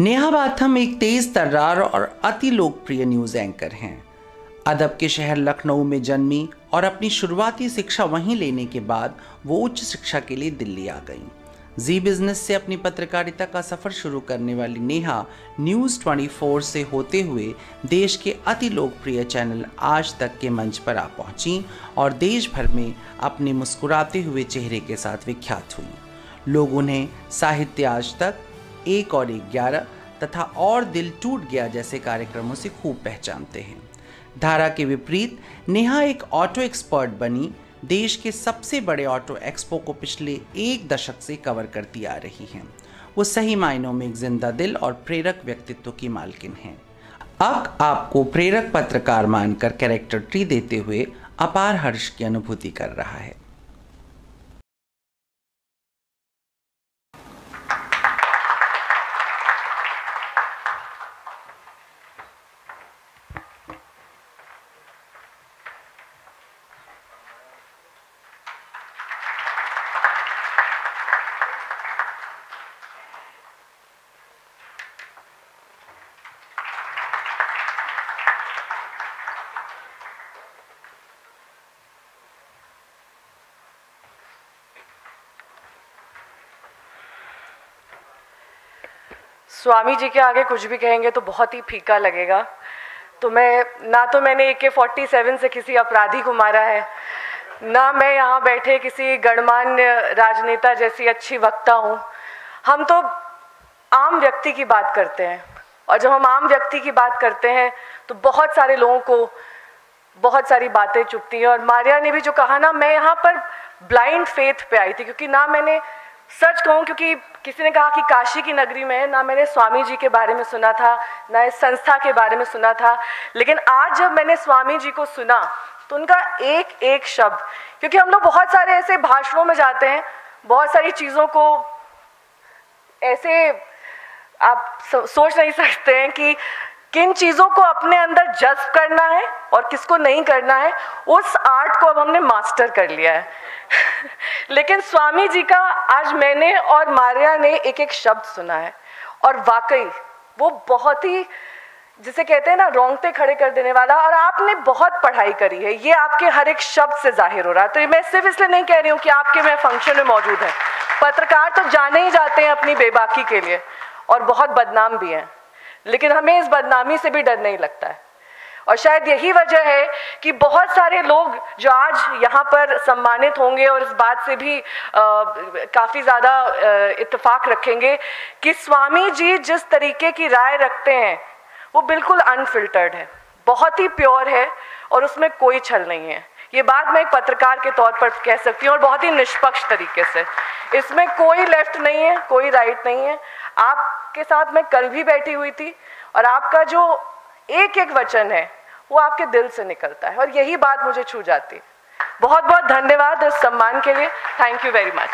नेहा बाथम एक तेज तर्रार और अति लोकप्रिय न्यूज़ एंकर हैं। अदब के शहर लखनऊ में जन्मी और अपनी शुरुआती शिक्षा वहीं लेने के बाद वो उच्च शिक्षा के लिए दिल्ली आ गईं। जी बिज़नेस से अपनी पत्रकारिता का सफ़र शुरू करने वाली नेहा न्यूज़ 24 से होते हुए देश के अति लोकप्रिय चैनल आज तक के मंच पर आ पहुँची और देश भर में अपने मुस्कुराते हुए चेहरे के साथ विख्यात हुई। लोग उन्हें साहित्य आज तक एक और एक ग्यारह तथा और दिल टूट गया जैसे कार्यक्रमों से खूब पहचानते हैं। धारा के विपरीत, नेहा एक ऑटो एक्सपर्ट बनी। देश के सबसे बड़े ऑटो एक्सपो को पिछले एक दशक से कवर करती आ रही हैं। वो सही मायनों में एक ज़िंदा दिल और प्रेरक व्यक्तित्व की मालकिन हैं। अब आपको प्रेरक पत्रकार मानकर कैरेक्टर ट्री देते हुए अपार हर्ष की अनुभूति कर रहा है। स्वामी जी के आगे कुछ भी कहेंगे तो बहुत ही फीका लगेगा। तो मैं, ना तो मैंने ए के फोर्टी सेवन से किसी अपराधी को मारा है, ना मैं यहाँ बैठे किसी गणमान्य राजनेता जैसी अच्छी वक्ता हूँ। हम तो आम व्यक्ति की बात करते हैं और जब हम आम व्यक्ति की बात करते हैं तो बहुत सारे लोगों को बहुत सारी बातें चुपती हैं। और मारिया ने भी जो कहा ना, मैं यहाँ पर ब्लाइंड फेथ पे आई थी, क्योंकि ना मैंने सच कहूँ, क्योंकि किसी ने कहा कि काशी की नगरी में ना मैंने स्वामी जी के बारे में सुना था, ना इस संस्था के बारे में सुना था। लेकिन आज जब मैंने स्वामी जी को सुना तो उनका एक एक शब्द, क्योंकि हम लोग बहुत सारे ऐसे भाषणों में जाते हैं, बहुत सारी चीज़ों को ऐसे आप सोच नहीं सकते हैं कि किन चीज़ों को अपने अंदर जज्ब करना है और किसको नहीं करना है, उस आर्ट को अब हमने मास्टर कर लिया है। लेकिन स्वामी जी का आज मैंने और मारिया ने एक एक शब्द सुना है। और वाकई, वो बहुत ही, जिसे कहते हैं ना, रोंगटे खड़े कर देने वाला और आपने बहुत पढ़ाई करी है। ये आपके हर एक शब्द से ज़ाहिर हो रहा है। तो मैं सिर्फ़ इसलिए नहीं कह रही हूँ कि आपके में फ़ंक्शन में मौजूद है। पत्रकार तो जाने ही जाते हैं अपनी बेबाकी के लिए और बहुत बदनाम भी हैं। लेकिन हमें इस बदनामी से भी डर नहीं लगता है। और शायद यही वजह है कि बहुत सारे लोग जो आज यहाँ पर सम्मानित होंगे और इस बात से भी काफ़ी ज़्यादा इत्तेफाक रखेंगे कि स्वामी जी जिस तरीके की राय रखते हैं, वो बिल्कुल अनफिल्टर्ड है। बहुत ही प्योर है और उसमें कोई छल नहीं है। ये बात मैं एक पत्रकार के तौर पर कह सकती हूँ और बहुत ही निष्पक्ष तरीके से। इसमें कोई लेफ़्ट नहीं है, कोई राइट नहीं है। आपके साथ मैं कल भी बैठी हुई थी और आपका जो एक एक वचन है वो आपके दिल से निकलता है और यही बात मुझे छू जाती है। बहुत बहुत धन्यवाद इस सम्मान के लिए। Thank you very much